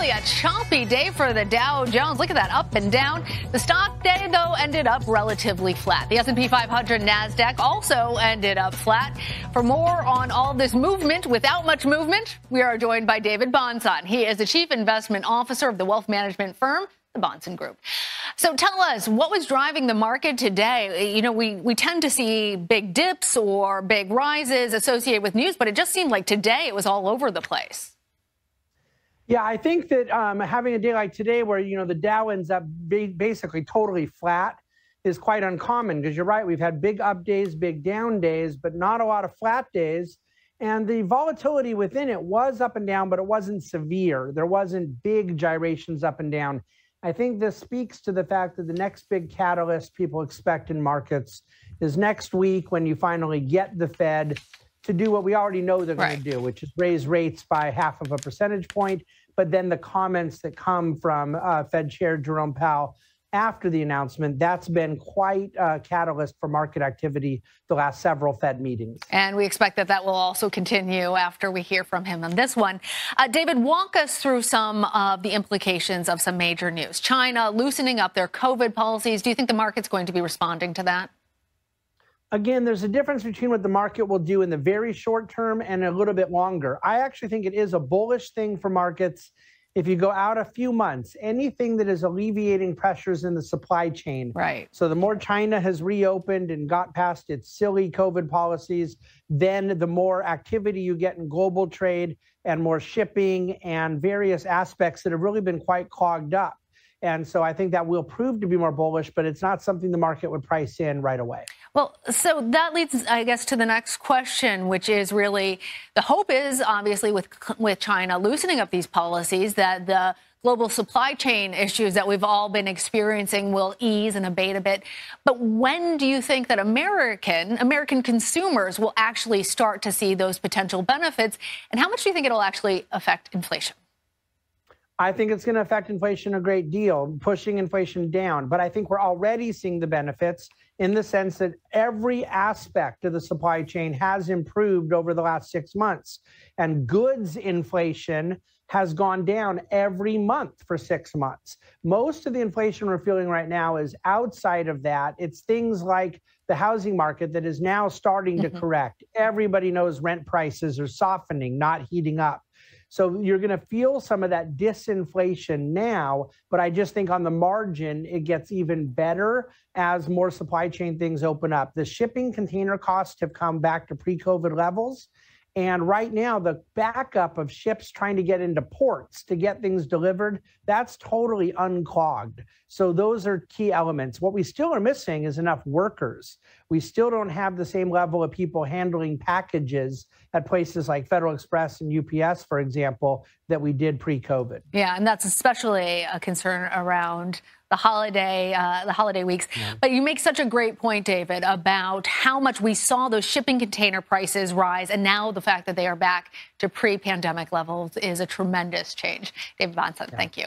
really a choppy day for the Dow Jones. Look at that up and down. The stock day though ended up relatively flat. The S&P 500 Nasdaq also ended up flat. For more on all this movement without much movement, we are joined by David Bahnsen. He is the chief investment officer of the wealth management firm the Bahnsen Group. So tell us, what was driving the market today? You know, we, we tend to see big dips or big rises associated with news, but it just seemed like today it was all over the place. Yeah, I think that um, having a day like today where, you know, the Dow ends up basically totally flat is quite uncommon because you're right. We've had big up days, big down days, but not a lot of flat days. And the volatility within it was up and down, but it wasn't severe. There wasn't big gyrations up and down. I think this speaks to the fact that the next big catalyst people expect in markets is next week when you finally get the Fed to do what we already know they're right. going to do, which is raise rates by half of a percentage point. But then the comments that come from uh, Fed Chair Jerome Powell after the announcement, that's been quite a catalyst for market activity the last several Fed meetings. And we expect that that will also continue after we hear from him on this one. Uh, David, walk us through some of the implications of some major news. China loosening up their COVID policies. Do you think the market's going to be responding to that? Again, there's a difference between what the market will do in the very short term and a little bit longer. I actually think it is a bullish thing for markets if you go out a few months, anything that is alleviating pressures in the supply chain. Right. So the more China has reopened and got past its silly COVID policies, then the more activity you get in global trade and more shipping and various aspects that have really been quite clogged up. And so I think that will prove to be more bullish, but it's not something the market would price in right away. Well, so that leads, I guess, to the next question, which is really the hope is obviously with with China loosening up these policies that the global supply chain issues that we've all been experiencing will ease and abate a bit. But when do you think that American American consumers will actually start to see those potential benefits, and how much do you think it'll actually affect inflation? I think it's going to affect inflation a great deal, pushing inflation down. But I think we're already seeing the benefits in the sense that every aspect of the supply chain has improved over the last six months. And goods inflation has gone down every month for six months. Most of the inflation we're feeling right now is outside of that. It's things like the housing market that is now starting to mm-hmm. correct. Everybody knows rent prices are softening, not heating up. So you're going to feel some of that disinflation now, but I just think on the margin, it gets even better as more supply chain things open up. The shipping container costs have come back to pre COVID levels. And right now, the backup of ships trying to get into ports to get things delivered, that's totally unclogged. So those are key elements. What we still are missing is enough workers. We still don't have the same level of people handling packages at places like Federal Express and UPS, for example, that we did pre-COVID. Yeah, and that's especially a concern around the holiday uh, the holiday weeks. Yeah. But you make such a great point, David, about how much we saw those shipping container prices rise, and now the fact that they are back to pre-pandemic levels is a tremendous change. David Bahnsen, yeah. thank you.